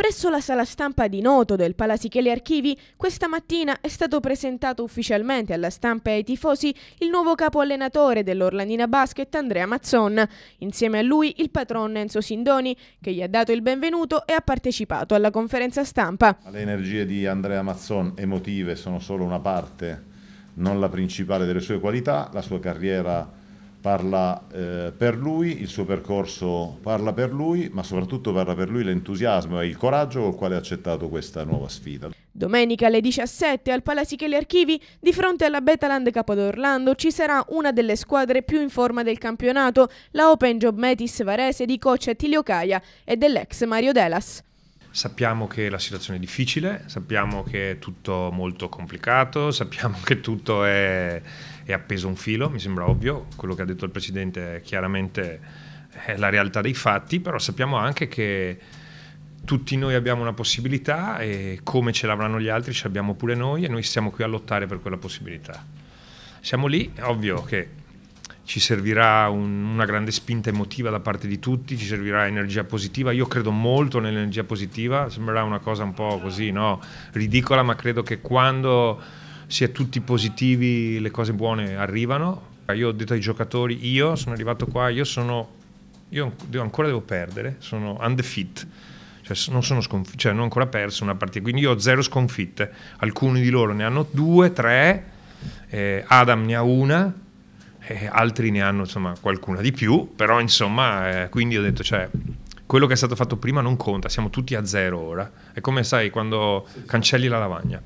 Presso la sala stampa di Noto del Palasicheli Archivi, questa mattina è stato presentato ufficialmente alla stampa e ai tifosi il nuovo capo allenatore dell'Orlandina Basket, Andrea Mazzon. Insieme a lui il patron Enzo Sindoni, che gli ha dato il benvenuto e ha partecipato alla conferenza stampa. Le energie di Andrea Mazzon emotive sono solo una parte, non la principale delle sue qualità, la sua carriera parla eh, per lui, il suo percorso parla per lui, ma soprattutto parla per lui l'entusiasmo e il coraggio con il quale ha accettato questa nuova sfida. Domenica alle 17 al Palasicheli Archivi, di fronte alla Betaland Capodorlando, ci sarà una delle squadre più in forma del campionato, la Open Job Metis Varese di coach Attilio Caia e dell'ex Mario Delas. Sappiamo che la situazione è difficile, sappiamo che è tutto molto complicato, sappiamo che tutto è, è appeso a un filo, mi sembra ovvio, quello che ha detto il Presidente chiaramente è la realtà dei fatti, però sappiamo anche che tutti noi abbiamo una possibilità e come ce l'avranno gli altri ce l'abbiamo pure noi e noi siamo qui a lottare per quella possibilità. Siamo lì, è ovvio che ci servirà un, una grande spinta emotiva da parte di tutti, ci servirà energia positiva. Io credo molto nell'energia positiva, sembrerà una cosa un po' così, no? ridicola, ma credo che quando si è tutti positivi le cose buone arrivano. Io ho detto ai giocatori, io sono arrivato qua, io sono, io ancora devo perdere, sono undefeat. Cioè non, sono sconf- cioè non ho ancora perso una partita, quindi io ho zero sconfitte. Alcuni di loro ne hanno due, tre, eh, Adam ne ha una, eh, altri ne hanno insomma qualcuna di più, però insomma, eh, quindi ho detto, cioè, quello che è stato fatto prima non conta, siamo tutti a zero ora. È come sai quando cancelli la lavagna.